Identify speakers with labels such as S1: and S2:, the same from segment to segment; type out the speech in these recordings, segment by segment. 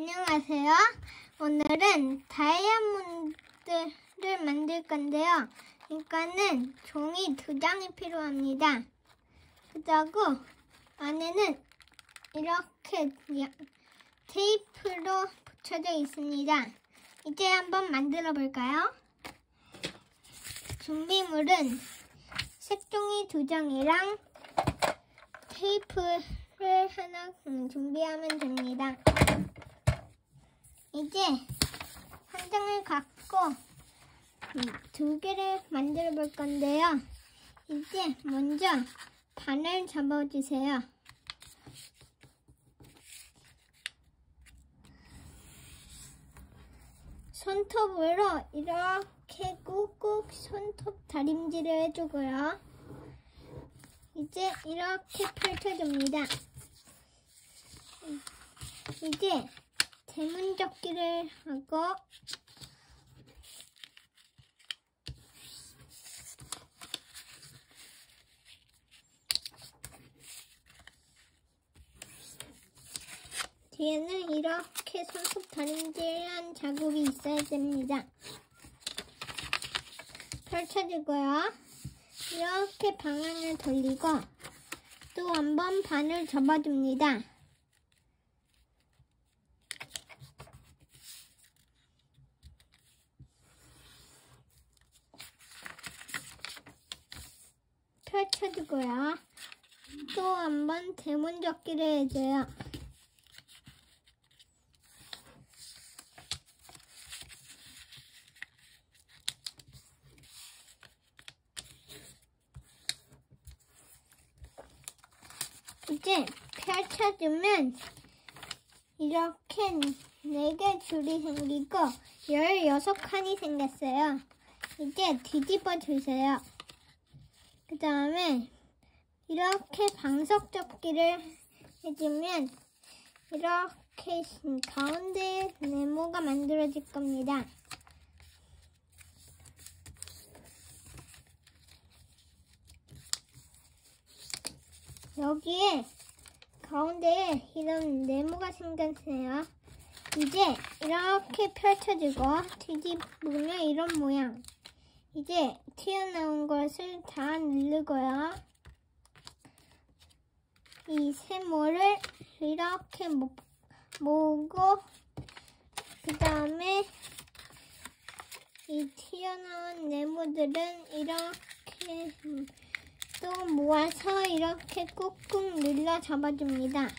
S1: 안녕하세요. 오늘은 다이아몬드를 만들 건데요. 그러니까는 종이 두 장이 필요합니다. 그리고 안에는 이렇게 테이프로 붙여져 있습니다. 이제 한번 만들어 볼까요? 준비물은 색종이 두 장이랑 테이프를 하나 준비하면 됩니다. 이제 한 장을 갖고 두 개를 만들어 볼 건데요. 이제 먼저 반을 접어주세요. 손톱으로 이렇게 꾹꾹 손톱 다림질을 해주고요. 이제 이렇게 펼쳐줍니다. 이제 대문접기를 하고 뒤에는 이렇게 손톱 다림질한 자국이 있어야 됩니다. 펼쳐주고요. 이렇게 방향을 돌리고 또 한 번 반을 접어줍니다. 펼쳐주고요. 또 한 번 대문 접기를 해줘요. 이제 펼쳐주면 이렇게 4개 줄이 생기고 16칸이 생겼어요. 이제 뒤집어 주세요. 그 다음에 이렇게 방석 접기를 해주면 이렇게 가운데 네모가 만들어질 겁니다. 여기에 가운데에 이런 네모가 생겼어요. 이제 이렇게 펼쳐주고 뒤집으면 이런 모양. 이제 튀어나온 것을 다 누르고요. 이 세모를 이렇게 모, 모으고 그 다음에 이 튀어나온 네모들은 이렇게 또 모아서 이렇게 꾹꾹 눌러 잡아줍니다.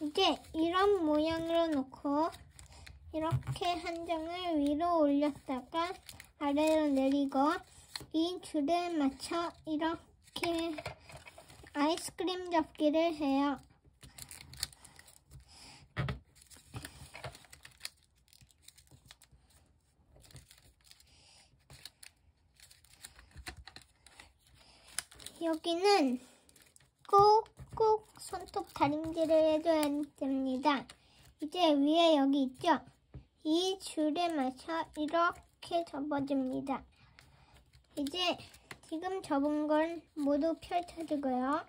S1: 이제 이런 모양으로 놓고 이렇게 한 장을 위로 올렸다가 아래로 내리고 이 줄에 맞춰 이렇게 아이스크림 접기를 해요. 여기는 꼭꼭 손톱 다림질을 해줘야 됩니다. 이제 위에 여기 있죠? 이 줄에 맞춰 이렇게 접어줍니다. 이제 지금 접은 걸 모두 펼쳐주고요.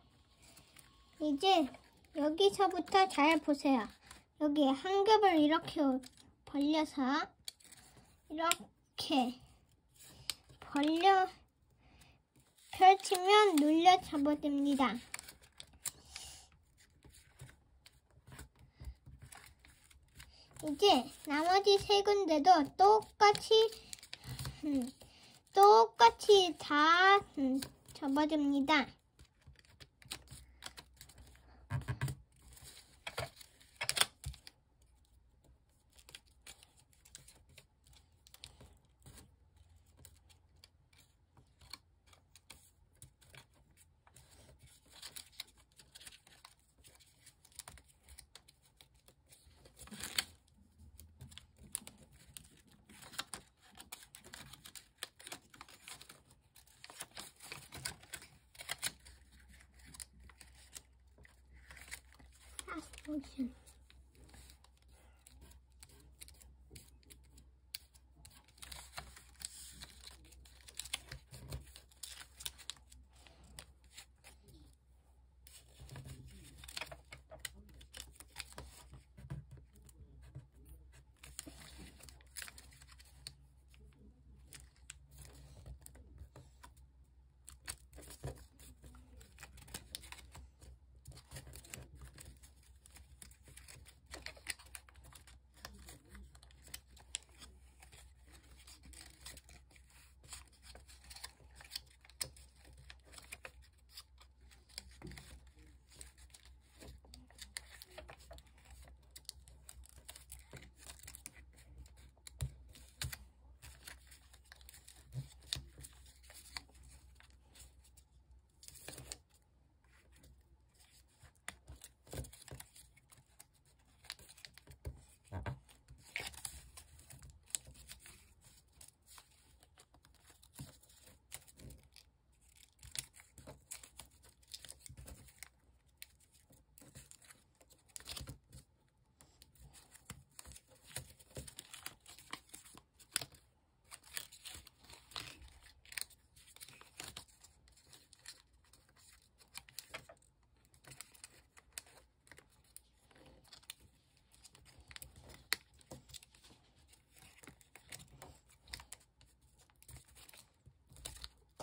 S1: 이제 여기서부터 잘 보세요. 여기 한 겹을 이렇게 벌려서 이렇게 벌려 펼치면 눌려 잡아줍니다. 이제 나머지 세 군데도 똑같이 음, 똑같이 다 음, 접어줍니다. 抱歉。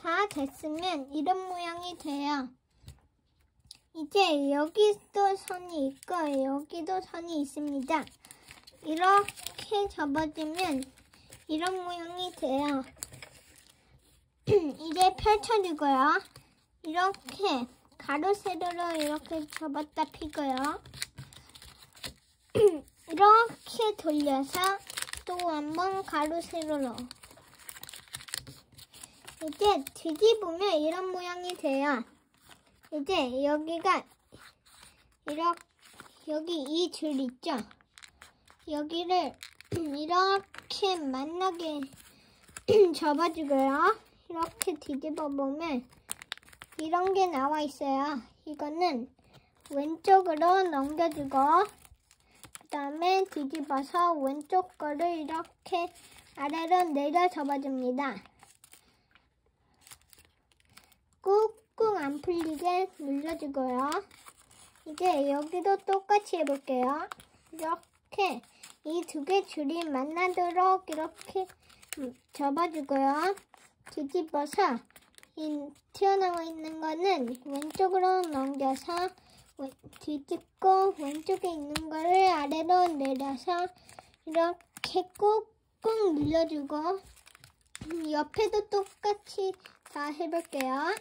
S1: 다 됐으면 이런 모양이 돼요. 이제 여기도 선이 있고 여기도 선이 있습니다. 이렇게 접어주면 이런 모양이 돼요. 이제 펼쳐주고요. 이렇게 가로 세로로 이렇게 접었다 피고요. 이렇게 돌려서 또 한번 가로 세로로 이제 뒤집으면 이런 모양이 돼요. 이제 여기가 이렇게 여기 이 줄 있죠? 여기를 이렇게 만나게 접어주고요. 이렇게 뒤집어 보면 이런 게 나와 있어요. 이거는 왼쪽으로 넘겨주고 그 다음에 뒤집어서 왼쪽 거를 이렇게 아래로 내려 접어줍니다. 꾹꾹 안 풀리게 눌러주고요. 이제 여기도 똑같이 해볼게요. 이렇게 이 두 개 줄이 만나도록 이렇게 접어주고요. 뒤집어서 이 튀어나와 있는 거는 왼쪽으로 넘겨서 뒤집고 왼쪽에 있는 거를 아래로 내려서 이렇게 꾹꾹 눌러주고 옆에도 똑같이 다 해볼게요.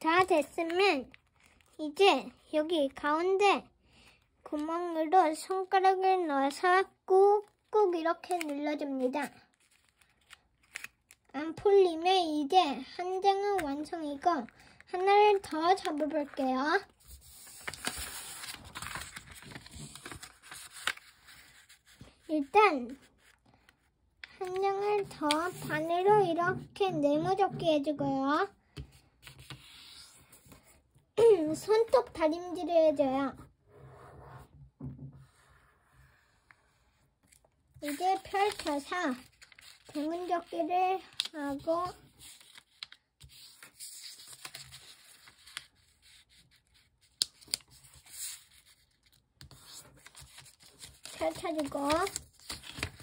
S1: 다 됐으면 이제 여기 가운데 구멍으로 손가락을 넣어서 꾹꾹 이렇게 눌러줍니다. 안 풀리면 이제 한 장은 완성이고 하나를 더 접어볼게요. 일단 한 장을 더 반으로 이렇게 네모접기 해주고요. 손톱 다림질을 해줘요. 이제 펼쳐서 대문접기를 하고 펼쳐주고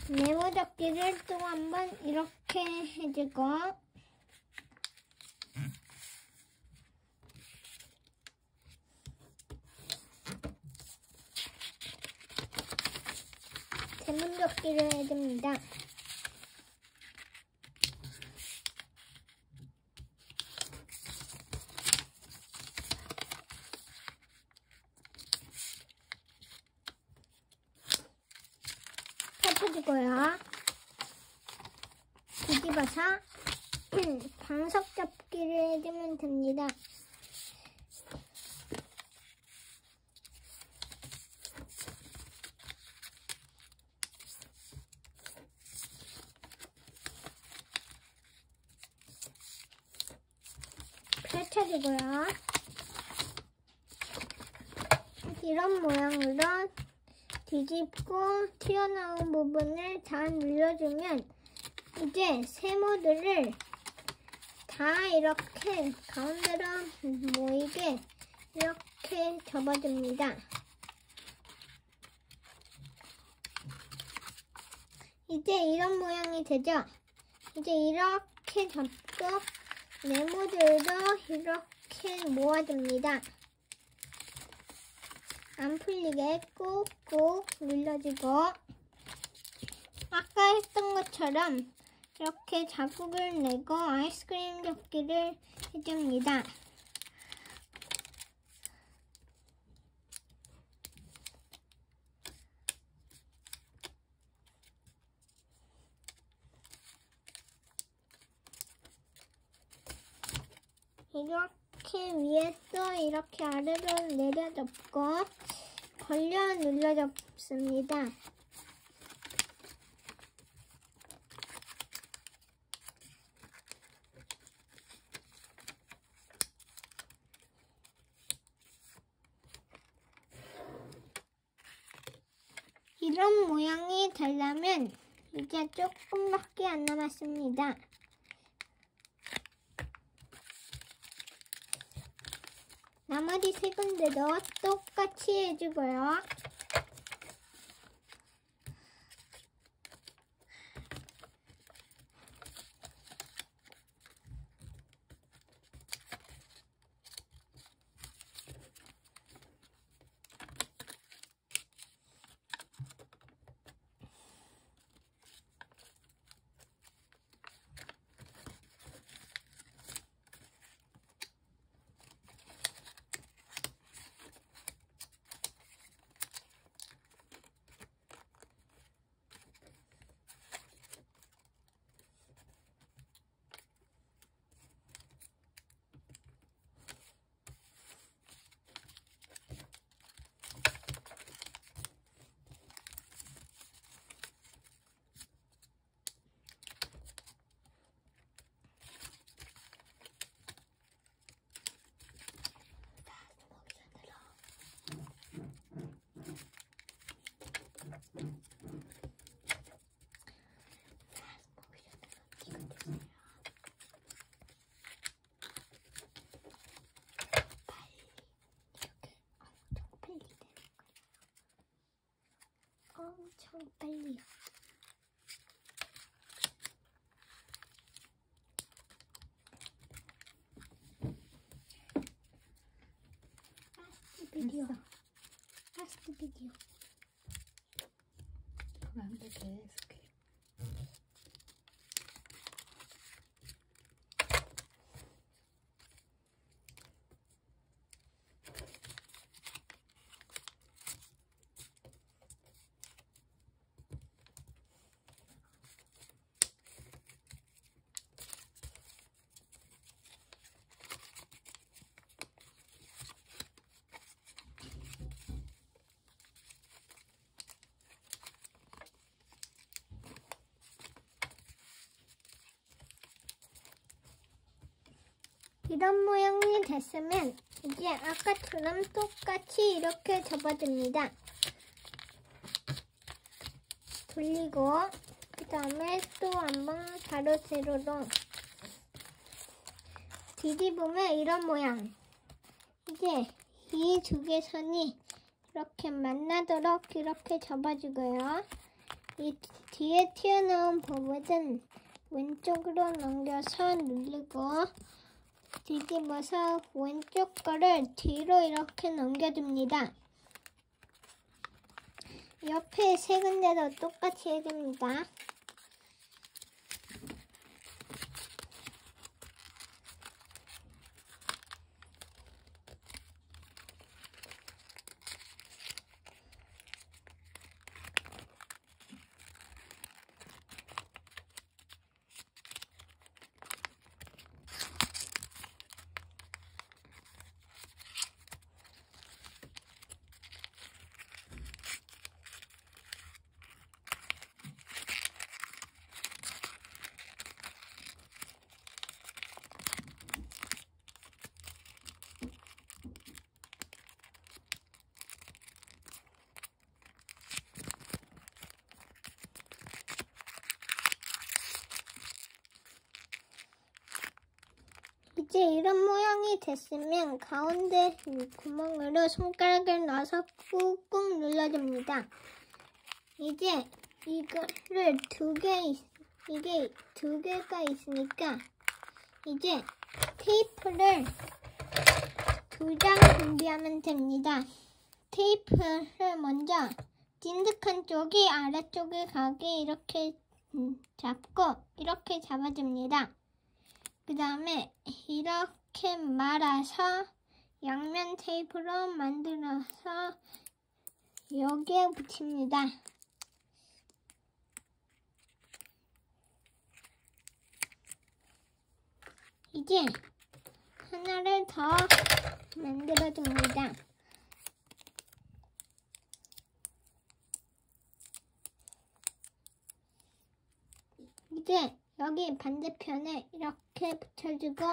S1: 네모접기를 또 한번 이렇게 해주고 대문접기를 해줍니다. 펼쳐주고요. 뒤집어서 방석 접기를 해주면 됩니다. 펼쳐주고요. 이런 모양으로 뒤집고 튀어나온 부분을 다 눌러주면 이제 세모들을 다 이렇게 가운데로 모이게 이렇게 접어줍니다. 이제 이런 모양이 되죠? 이제 이렇게 접고 네모들도 이렇게 모아줍니다. 안 풀리게 꾹꾹 눌러주고 아까 했던 것처럼 이렇게 자국을 내고 아이스크림 접기를 해줍니다. 이렇게 위에서 이렇게 아래로 내려접고 걸려 눌러접습니다. 이런 모양이 되려면 이제 조금밖에 안 남았습니다. 나머지 세 군데도 똑같이 해주고요. 엄청 빨리요. 파스트 비디오. 파스트 비디오.
S2: 그럼 안 돼, 계속해.
S1: 이런 모양이 됐으면 이제 아까처럼 똑같이 이렇게 접어줍니다. 돌리고 그 다음에 또 한 번 바로 세로로 뒤집으면 이런 모양. 이제 이 두 개 선이 이렇게 만나도록 이렇게 접어주고요. 이 뒤에 튀어나온 부분은 왼쪽으로 넘겨서 누르고 뒤집어서 왼쪽 거를 뒤로 이렇게 넘겨줍니다. 옆에 세 군데도 똑같이 해줍니다. 이제 이런 모양이 됐으면 가운데 이 구멍으로 손가락을 넣어서 꾹꾹 눌러줍니다. 이제 이거를 두 개, 이게 두 개가 있으니까 이제 테이프를 두 장 준비하면 됩니다. 테이프를 먼저 찐득한 쪽이 아래쪽에 가게 이렇게 음, 잡고 이렇게 잡아줍니다. 그 다음에 이렇게 말아서 양면 테이프로 만들어서 여기에 붙입니다. 이제 하나를 더 만들어줍니다. 이제 여기 반대편에 이렇게 붙여주고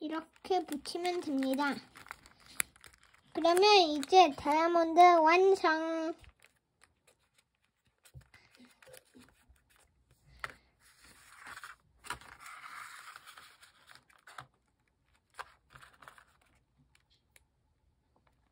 S1: 이렇게 붙이면 됩니다. 그러면 이제 다이아몬드 완성!